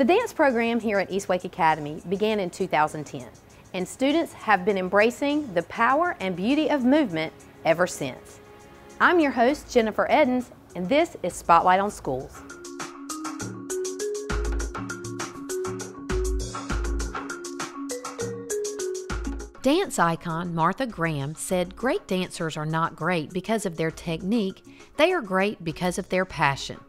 The dance program here at East Wake Academy began in 2010, and students have been embracing the power and beauty of movement ever since. I'm your host, Jennifer Edens, and this is Spotlight on Schools. Dance icon Martha Graham said great dancers are not great because of their technique, they are great because of their passion.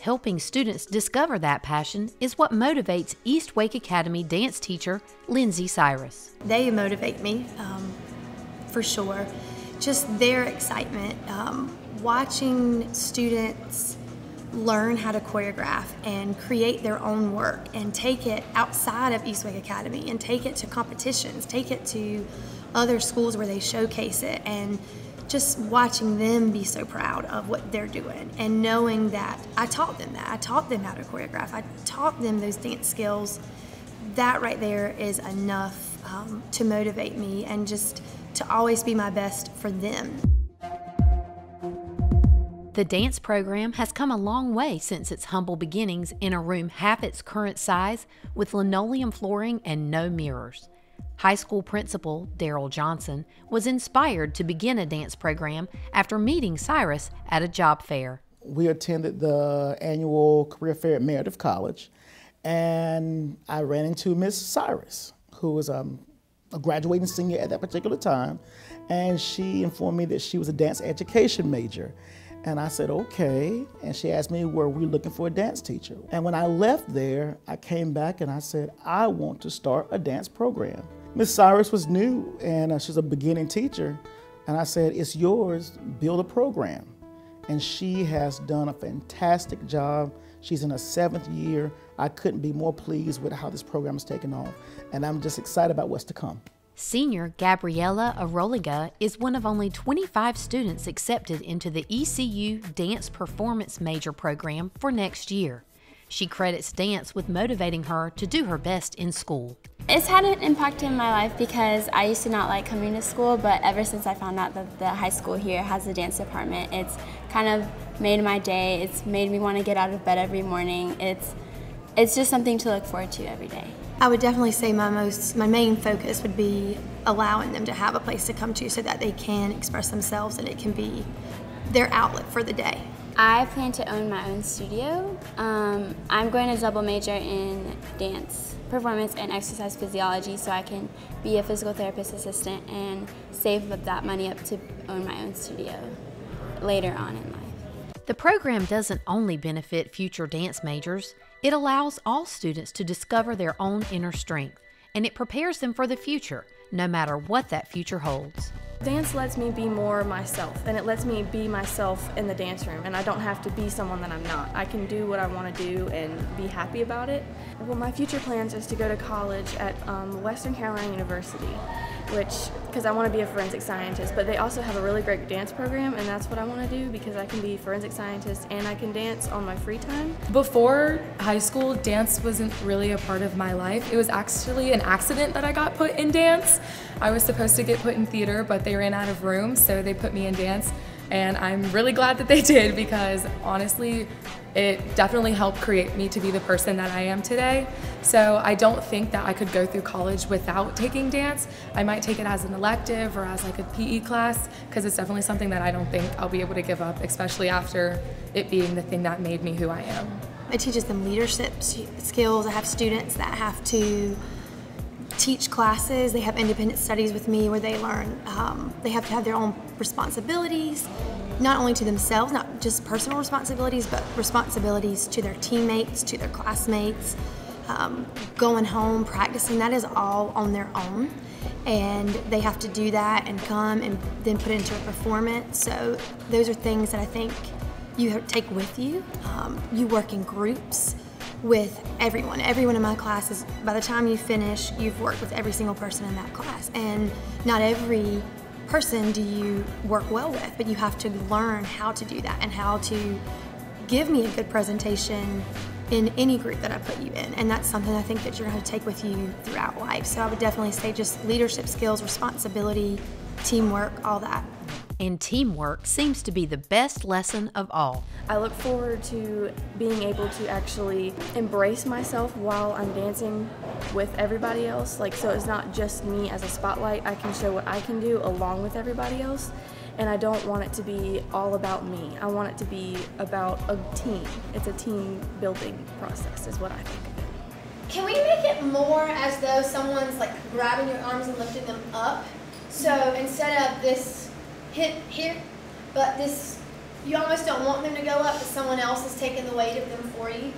Helping students discover that passion is what motivates East Wake Academy dance teacher Lindsay Cyrus. They motivate me um, for sure. Just their excitement, um, watching students learn how to choreograph and create their own work and take it outside of East Wake Academy and take it to competitions, take it to other schools where they showcase it and just watching them be so proud of what they're doing and knowing that I taught them that. I taught them how to choreograph. I taught them those dance skills. That right there is enough um, to motivate me and just to always be my best for them. The dance program has come a long way since its humble beginnings in a room half its current size with linoleum flooring and no mirrors. High school principal Daryl Johnson was inspired to begin a dance program after meeting Cyrus at a job fair. We attended the annual career fair at Meredith College, and I ran into Miss Cyrus, who was um, a graduating senior at that particular time, and she informed me that she was a dance education major. And I said, okay. And she asked me, were we looking for a dance teacher? And when I left there, I came back and I said, I want to start a dance program. Miss Cyrus was new and uh, she's a beginning teacher. And I said, It's yours, build a program. And she has done a fantastic job. She's in her seventh year. I couldn't be more pleased with how this program is taking off. And I'm just excited about what's to come. Senior Gabriella Aroliga is one of only 25 students accepted into the ECU Dance Performance Major program for next year. She credits dance with motivating her to do her best in school. It's had an impact in my life because I used to not like coming to school, but ever since I found out that the high school here has a dance department, it's kind of made my day. It's made me want to get out of bed every morning. It's it's just something to look forward to every day. I would definitely say my most my main focus would be allowing them to have a place to come to so that they can express themselves and it can be their outlet for the day. I plan to own my own studio. Um, I'm going to double major in dance, performance, and exercise physiology so I can be a physical therapist assistant and save up that money up to own my own studio later on in life. The program doesn't only benefit future dance majors, it allows all students to discover their own inner strength, and it prepares them for the future, no matter what that future holds. Dance lets me be more myself, and it lets me be myself in the dance room, and I don't have to be someone that I'm not. I can do what I want to do and be happy about it. Well, my future plans is to go to college at um, Western Carolina University which because I want to be a forensic scientist, but they also have a really great dance program, and that's what I want to do because I can be forensic scientist and I can dance on my free time. Before high school, dance wasn't really a part of my life. It was actually an accident that I got put in dance. I was supposed to get put in theater, but they ran out of room, so they put me in dance. And I'm really glad that they did because honestly, it definitely helped create me to be the person that I am today. So I don't think that I could go through college without taking dance. I might take it as an elective or as like a PE class because it's definitely something that I don't think I'll be able to give up, especially after it being the thing that made me who I am. It teaches them leadership skills. I have students that have to teach classes. They have independent studies with me where they learn, um, they have to have their own responsibilities, not only to themselves, not just personal responsibilities, but responsibilities to their teammates, to their classmates, um, going home, practicing, that is all on their own. And they have to do that and come and then put it into a performance. So those are things that I think you take with you. Um, you work in groups with everyone. Everyone in my class is, by the time you finish, you've worked with every single person in that class. And not every person do you work well with, but you have to learn how to do that and how to give me a good presentation in any group that I put you in. And that's something I think that you're going to take with you throughout life. So I would definitely say just leadership skills, responsibility, teamwork, all that. And teamwork seems to be the best lesson of all. I look forward to being able to actually embrace myself while I'm dancing with everybody else. Like, so it's not just me as a spotlight, I can show what I can do along with everybody else. And I don't want it to be all about me. I want it to be about a team. It's a team building process, is what I think of it. Can we make it more as though someone's like grabbing your arms and lifting them up? So instead of this hip here, but this, you almost don't want them to go up, but someone else is taking the weight of them for you.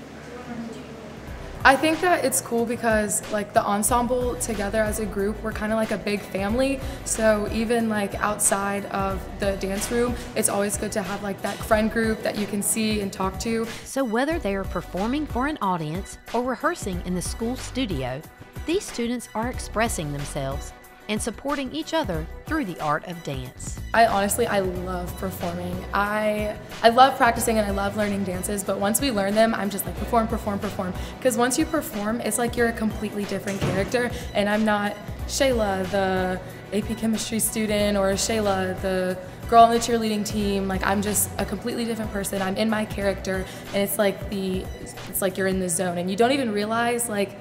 I think that it's cool because like the ensemble together as a group, we're kind of like a big family. So even like outside of the dance room, it's always good to have like that friend group that you can see and talk to. So whether they are performing for an audience or rehearsing in the school studio, these students are expressing themselves and supporting each other through the art of dance. I honestly, I love performing. I I love practicing and I love learning dances, but once we learn them, I'm just like perform, perform, perform. Because once you perform, it's like you're a completely different character, and I'm not Shayla, the AP chemistry student, or Shayla, the girl on the cheerleading team. Like I'm just a completely different person. I'm in my character, and it's like the it's like you're in the zone, and you don't even realize like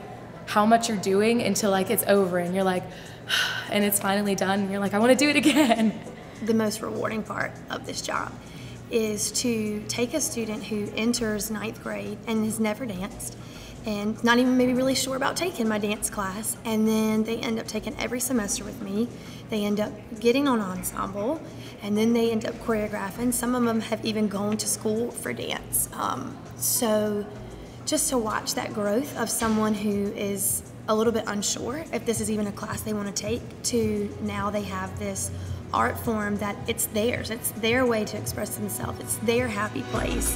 how much you're doing until like it's over, and you're like and it's finally done and you're like, I want to do it again. The most rewarding part of this job is to take a student who enters ninth grade and has never danced and not even maybe really sure about taking my dance class and then they end up taking every semester with me. They end up getting on ensemble and then they end up choreographing. Some of them have even gone to school for dance. Um, so just to watch that growth of someone who is a little bit unsure if this is even a class they want to take to now they have this art form that it's theirs. It's their way to express themselves. It's their happy place.